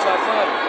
Safari.